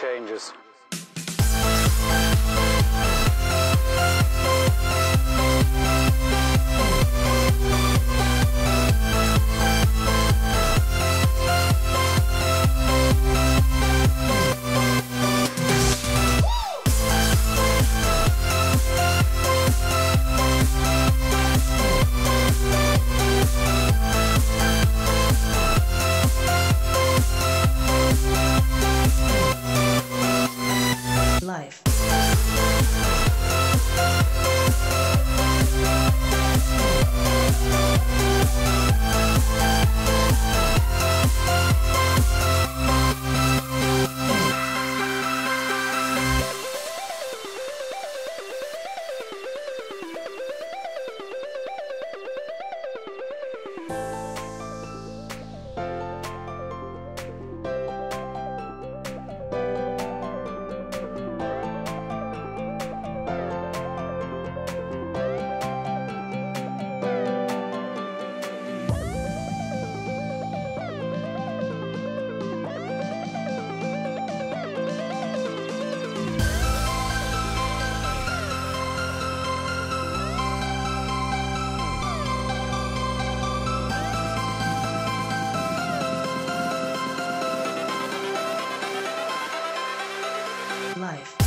changes. life.